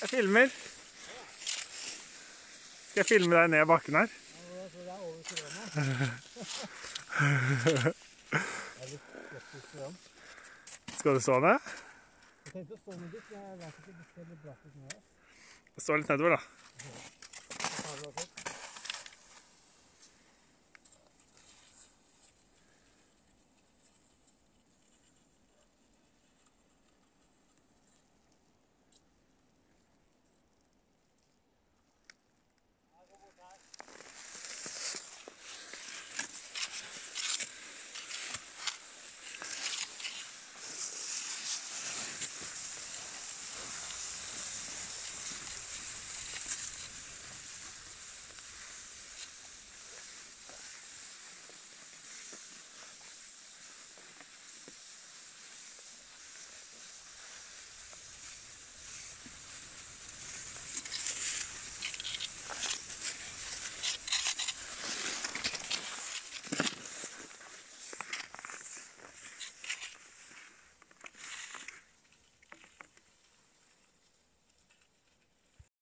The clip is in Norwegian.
Jeg filmer. Skal jeg filme deg ned bakken her? Jeg tror det er over kiloen. Det er litt skeptisk til. Skal du stå ned? Jeg tenkte å stå ned ditt, men jeg vet ikke, det blir litt bratt ut nå. Stå litt nedover, da. Jeg tar det også.